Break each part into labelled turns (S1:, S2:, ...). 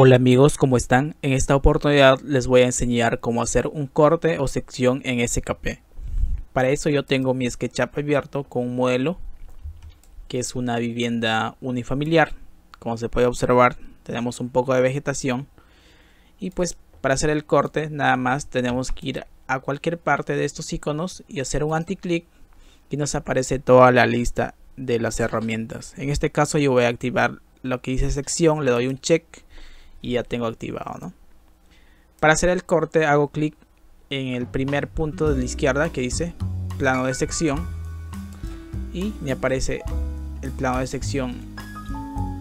S1: Hola amigos, ¿cómo están? En esta oportunidad les voy a enseñar cómo hacer un corte o sección en SKP. Para eso yo tengo mi SketchUp abierto con un modelo que es una vivienda unifamiliar. Como se puede observar, tenemos un poco de vegetación. Y pues para hacer el corte nada más tenemos que ir a cualquier parte de estos iconos y hacer un anti-click y nos aparece toda la lista de las herramientas. En este caso yo voy a activar lo que dice sección, le doy un check y ya tengo activado ¿no? para hacer el corte hago clic en el primer punto de la izquierda que dice plano de sección y me aparece el plano de sección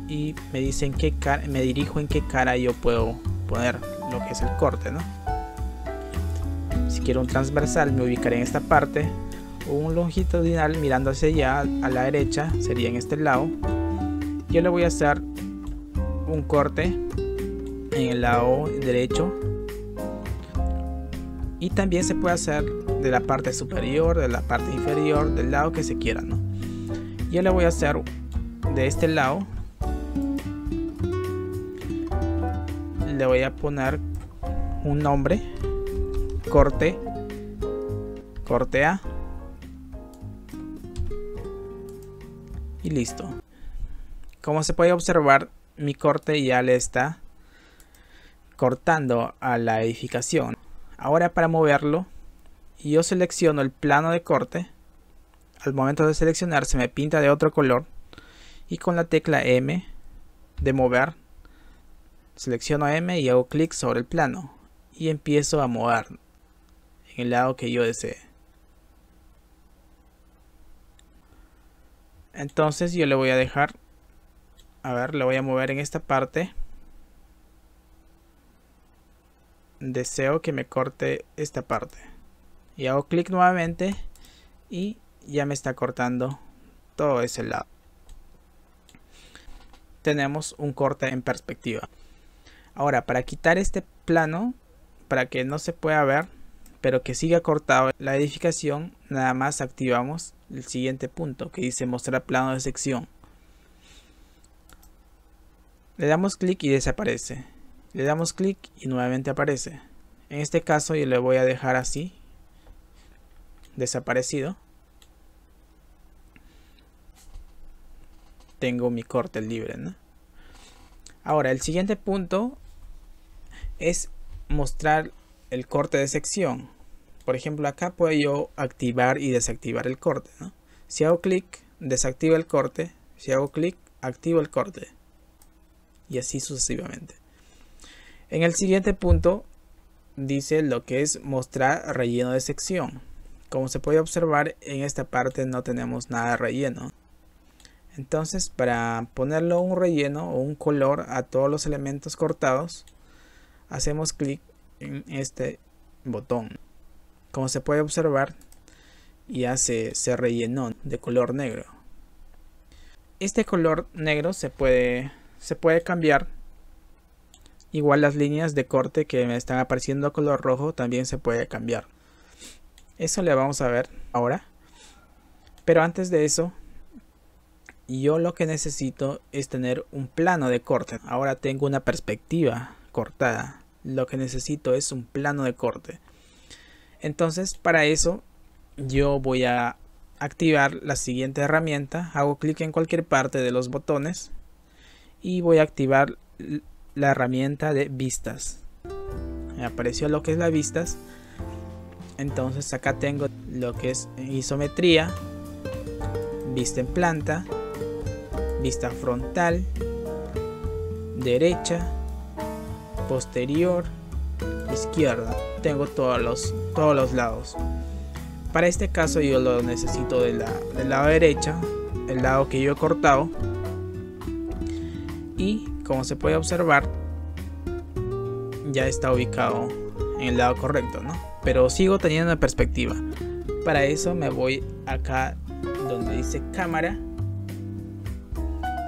S1: y me dice en qué cara, me dirijo en qué cara yo puedo poner lo que es el corte ¿no? si quiero un transversal me ubicaré en esta parte un longitudinal mirando hacia allá a la derecha sería en este lado yo le voy a hacer un corte en el lado derecho. Y también se puede hacer de la parte superior de la parte inferior del lado que se quiera ¿no? yo le voy a hacer de este lado. Le voy a poner un nombre. Corte. Corte A. Y listo. Como se puede observar mi corte ya le está cortando a la edificación. Ahora para moverlo, yo selecciono el plano de corte. Al momento de seleccionar se me pinta de otro color. Y con la tecla M de mover, selecciono M y hago clic sobre el plano. Y empiezo a mover en el lado que yo desee. Entonces yo le voy a dejar, a ver, le voy a mover en esta parte deseo que me corte esta parte. Y hago clic nuevamente y ya me está cortando todo ese lado. Tenemos un corte en perspectiva. Ahora para quitar este plano para que no se pueda ver pero que siga cortado la edificación nada más activamos el siguiente punto que dice mostrar plano de sección. Le damos clic y desaparece le damos clic y nuevamente aparece. En este caso yo le voy a dejar así desaparecido. Tengo mi corte libre ahora el siguiente punto es mostrar el corte de sección. Por ejemplo acá puedo yo activar y desactivar el corte si hago clic desactivo el corte. Si hago clic activo el corte. Y así sucesivamente en el siguiente punto dice lo que es mostrar relleno de sección. Como se puede observar en esta parte no tenemos nada relleno. Entonces para ponerlo un relleno o un color a todos los elementos cortados hacemos clic en este botón. Como se puede observar ya se, se rellenó de color negro. Este color negro se puede, se puede cambiar Igual las líneas de corte que me están apareciendo color rojo también se puede cambiar. Eso le vamos a ver ahora. Pero antes de eso, yo lo que necesito es tener un plano de corte. Ahora tengo una perspectiva cortada. Lo que necesito es un plano de corte. Entonces, para eso, yo voy a activar la siguiente herramienta. Hago clic en cualquier parte de los botones y voy a activar la herramienta de vistas. Me apareció lo que es la vistas. Entonces acá tengo lo que es isometría, vista en planta, vista frontal, derecha, posterior, izquierda. Tengo todos los, todos los lados. Para este caso yo lo necesito de la, del lado derecha, el lado que yo he cortado. Y como se puede observar, ya está ubicado en el lado correcto, ¿no? Pero sigo teniendo una perspectiva. Para eso me voy acá donde dice cámara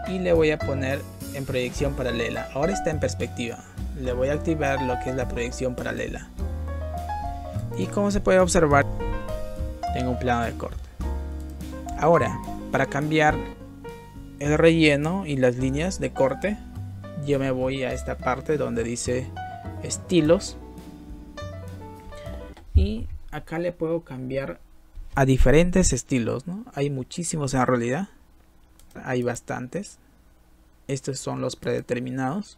S1: y le voy a poner en proyección paralela. Ahora está en perspectiva. Le voy a activar lo que es la proyección paralela. Y como se puede observar, tengo un plano de corte. Ahora, para cambiar el relleno y las líneas de corte, yo me voy a esta parte donde dice estilos. Y acá le puedo cambiar a diferentes estilos ¿no? hay muchísimos en realidad. Hay bastantes. Estos son los predeterminados.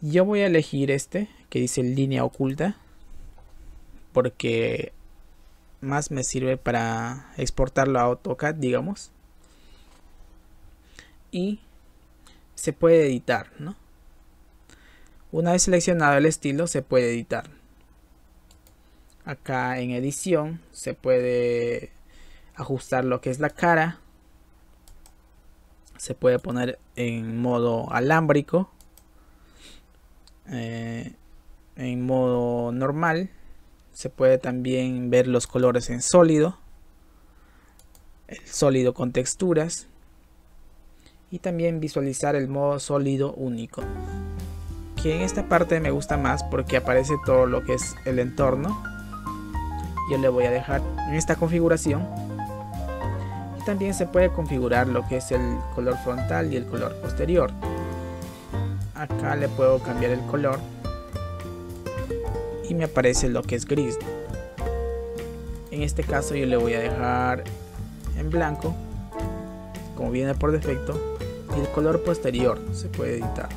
S1: Yo voy a elegir este que dice línea oculta porque más me sirve para exportarlo a AutoCAD digamos y se puede editar ¿no? una vez seleccionado el estilo se puede editar. Acá en edición se puede ajustar lo que es la cara. Se puede poner en modo alámbrico eh, en modo normal. Se puede también ver los colores en sólido el sólido con texturas y también visualizar el modo sólido único que en esta parte me gusta más porque aparece todo lo que es el entorno. Yo le voy a dejar en esta configuración. Y también se puede configurar lo que es el color frontal y el color posterior. Acá le puedo cambiar el color y me aparece lo que es gris. En este caso yo le voy a dejar en blanco como viene por defecto y el color posterior se puede editar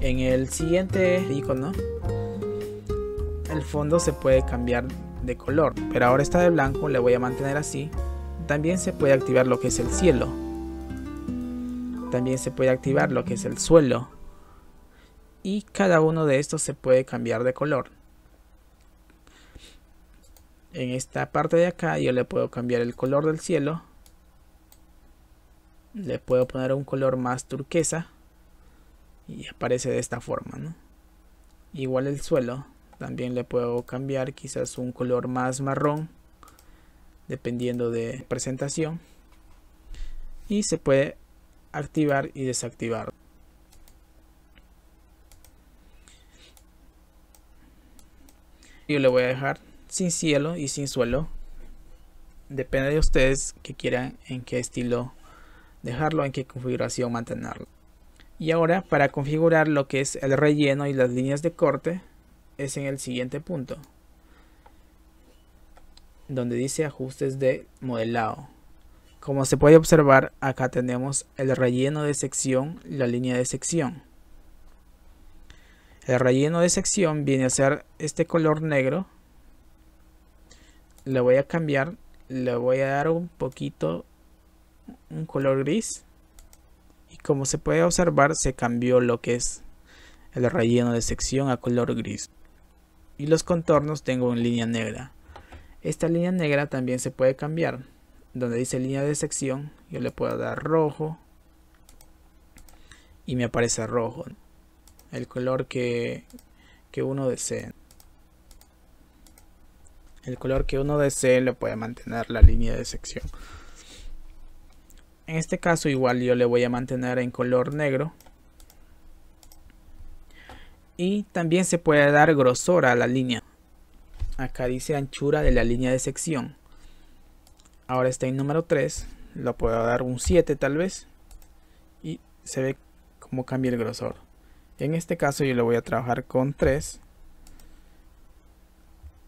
S1: en el siguiente icono el fondo se puede cambiar de color, pero ahora está de blanco, le voy a mantener así. También se puede activar lo que es el cielo. También se puede activar lo que es el suelo. Y cada uno de estos se puede cambiar de color. En esta parte de acá yo le puedo cambiar el color del cielo. Le puedo poner un color más turquesa. Y aparece de esta forma, ¿no? Igual el suelo también le puedo cambiar quizás un color más marrón dependiendo de presentación y se puede activar y desactivar yo le voy a dejar sin cielo y sin suelo. Depende de ustedes que quieran en qué estilo dejarlo en qué configuración mantenerlo. Y ahora para configurar lo que es el relleno y las líneas de corte es en el siguiente punto donde dice ajustes de modelado. Como se puede observar acá tenemos el relleno de sección y la línea de sección. El relleno de sección viene a ser este color negro le voy a cambiar le voy a dar un poquito un color gris y como se puede observar se cambió lo que es el relleno de sección a color gris y los contornos tengo en línea negra. Esta línea negra también se puede cambiar. Donde dice línea de sección, yo le puedo dar rojo y me aparece rojo. El color que, que uno desee. El color que uno desee le puede mantener la línea de sección. En este caso igual yo le voy a mantener en color negro. Y también se puede dar grosor a la línea. Acá dice anchura de la línea de sección. Ahora está en número 3 lo puedo dar un 7 tal vez. Y se ve cómo cambia el grosor. En este caso yo lo voy a trabajar con 3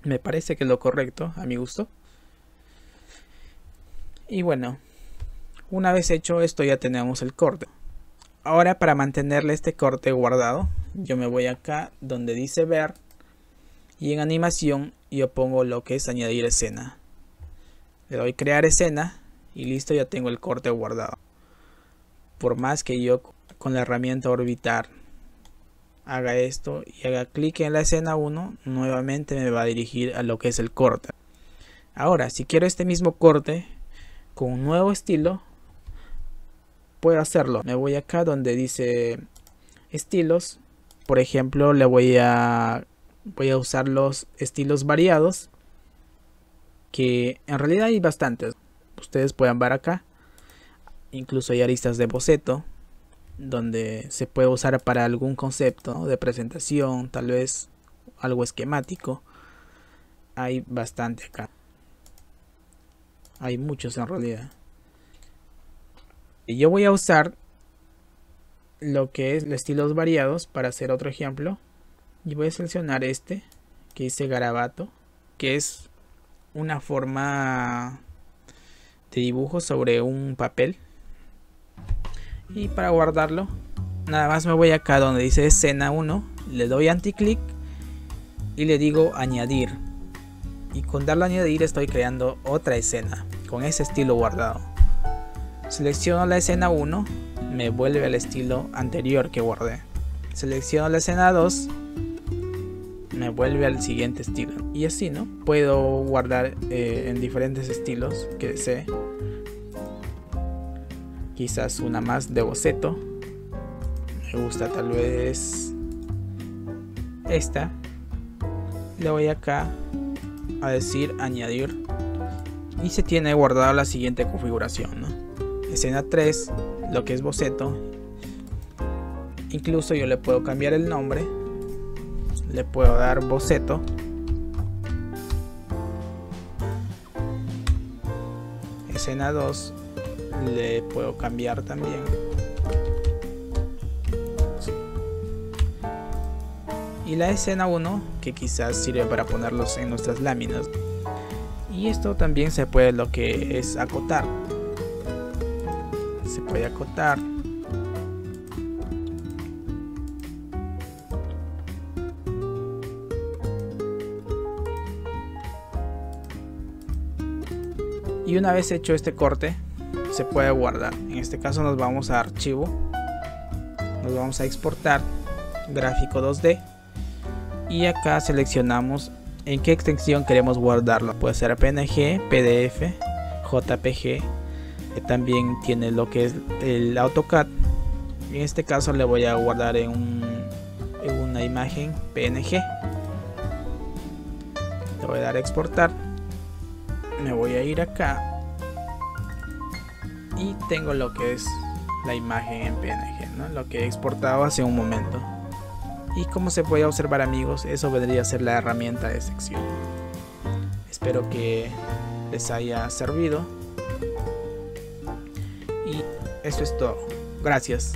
S1: me parece que es lo correcto a mi gusto. Y bueno una vez hecho esto ya tenemos el corte. Ahora para mantenerle este corte guardado yo me voy acá donde dice ver y en animación yo pongo lo que es añadir escena. Le doy crear escena y listo ya tengo el corte guardado. Por más que yo con la herramienta orbitar haga esto y haga clic en la escena 1 nuevamente me va a dirigir a lo que es el corte. Ahora si quiero este mismo corte con un nuevo estilo puedo hacerlo. Me voy acá donde dice estilos. Por ejemplo le voy a voy a usar los estilos variados que en realidad hay bastantes. Ustedes pueden ver acá. Incluso hay aristas de boceto donde se puede usar para algún concepto de presentación, tal vez algo esquemático. Hay bastante acá. Hay muchos en realidad. Y yo voy a usar lo que es estilos variados para hacer otro ejemplo. Y voy a seleccionar este que dice garabato, que es una forma de dibujo sobre un papel. Y para guardarlo, nada más me voy acá donde dice escena 1, le doy anti-clic y le digo añadir. Y con darle a añadir estoy creando otra escena con ese estilo guardado. Selecciono la escena 1, me vuelve al estilo anterior que guardé. Selecciono la escena 2, me vuelve al siguiente estilo. Y así, ¿no? Puedo guardar eh, en diferentes estilos que desee. Quizás una más de boceto. Me gusta tal vez esta. Le voy acá a decir añadir. Y se tiene guardado la siguiente configuración. Escena 3, lo que es boceto. Incluso yo le puedo cambiar el nombre le puedo dar boceto escena 2 le puedo cambiar también. Y la escena 1 que quizás sirve para ponerlos en nuestras láminas. Y esto también se puede lo que es acotar. Se puede acotar. Y una vez hecho este corte se puede guardar. En este caso nos vamos a archivo. Nos vamos a exportar gráfico 2D y acá seleccionamos en qué extensión queremos guardarlo. Puede ser PNG, PDF, JPG que también tiene lo que es el AutoCAD. En este caso le voy a guardar en, en una imagen PNG le voy a dar a exportar. Me voy a ir acá y tengo lo que es la imagen en PNG, lo que he exportado hace un momento. Y como se puede observar amigos, eso vendría a ser la herramienta de sección. Espero que les haya servido. Y eso es todo. Gracias.